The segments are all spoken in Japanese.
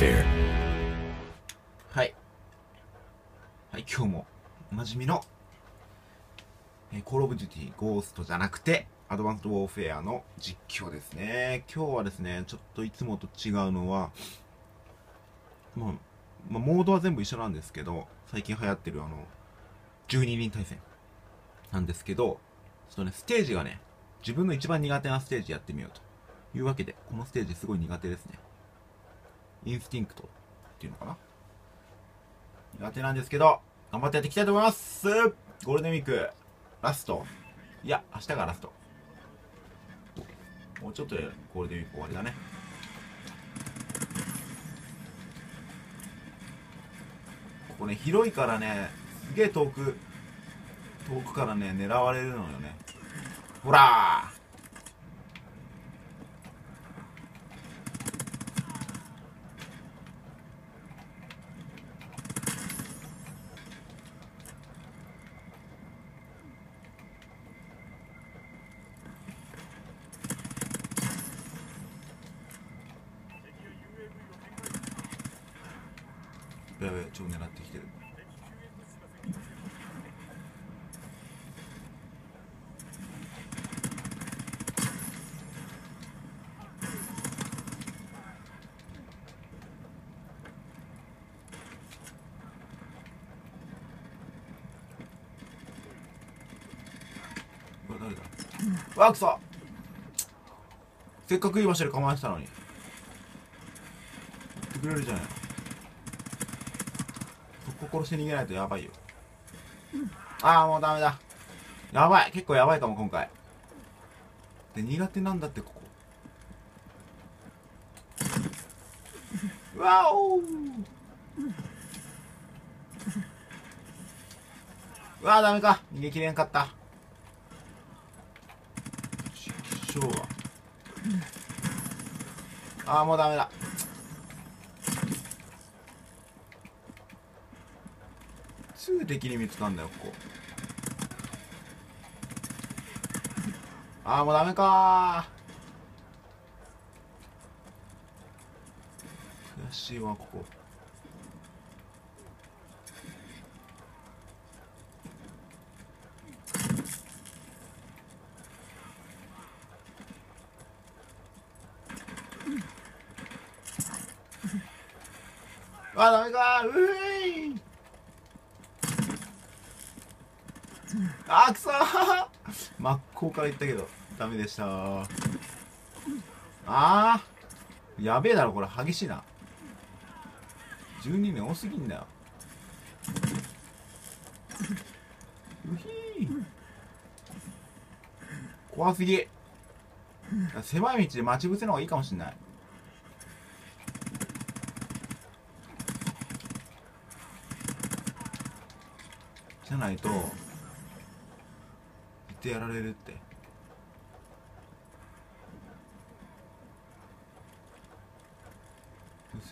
fair. はい。はい、今日もおなじみの、えー、Call of Duty Ghost じゃなくて、アドバンストウォーフェアの実況ですね。今日はですね、ちょっといつもと違うのは、まあ、まあ、モードは全部一緒なんですけど、最近流行ってるあの、12人対戦なんですけど、ちょっとね、ステージがね、自分の一番苦手なステージやってみようというわけで、このステージすごい苦手ですね。インスティンクトっていうのかな？苦手なんですけど頑張ってやっていきたいと思います。ゴールデンウィークラスト。いや明日がラスト。もうちょっとでゴールデンウィーク終わりだね。ここね広いからねすげえ遠く遠くからね狙われるのよね。ほらやべやべ超狙ってきてるこれ誰だわくそせっかくいい場所で構えてたのに。やってくれるじゃない。ここ殺して逃げないとやばいよ。ああもうダメだ。やばい。結構やばいかも今回。で苦手なんだってここ。わおううわダメか。逃げきれんかった。しょうがああもうダメだ。すぐ敵に見つかんだよここ。ああもうダメか悔しいわここ。あダメかうえい。あーくそー。真っ向から行ったけどダメでした。ー。あやべえだろこれ。激しいな。12年多すぎんだよ。うひー。怖すぎ。狭い道で待ち伏せの方がいいかもしんない。じゃないとってやられるって。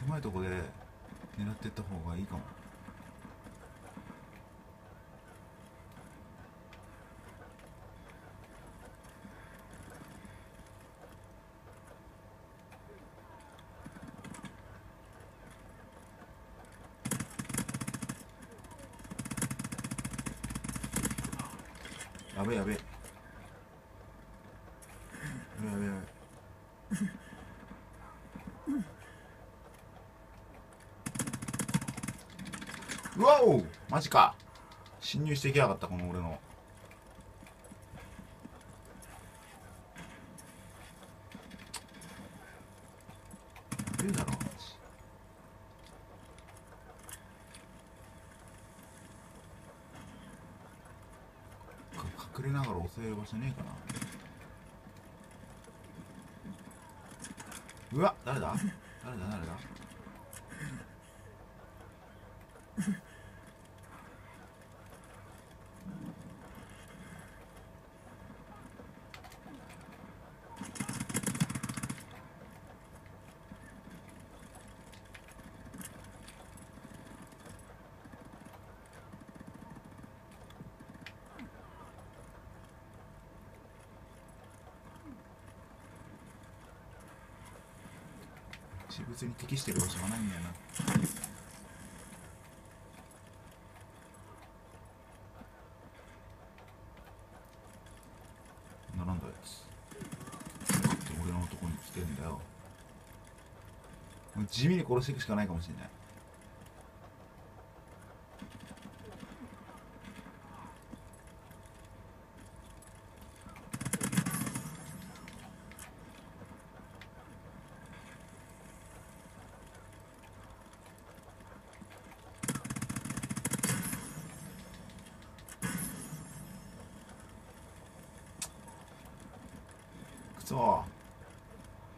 狭いとこで狙ってった方がいいかも。やべえやべえ。やべやべやべうわおマジか。侵入していきやがったこの俺の。やべえだろマジか隠れながら襲える場所ねえかな。うわ誰だ？誰だ？誰だ？私物に適してる場所がないんだよな。んだ俺のに来てんだよ。地味に殺していくしかないかもしれない。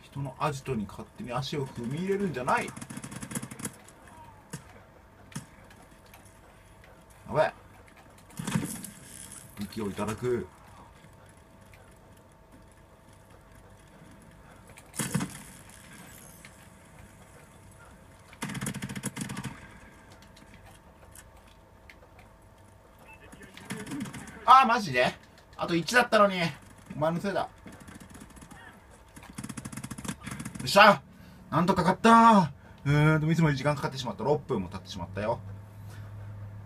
人のアジトに勝手に足を踏み入れるんじゃない。やばい武器をいただく。ああマジで？あと1だったのに。お前のせいだよっしゃなんとか勝った。うーんでもいつもより時間かかってしまった。6分も経ってしまったよ。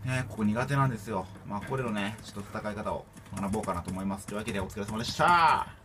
ねここ苦手なんですよ。まあこれのねちょっと戦い方を学ぼうかなと思います。というわけでお疲れ様でした。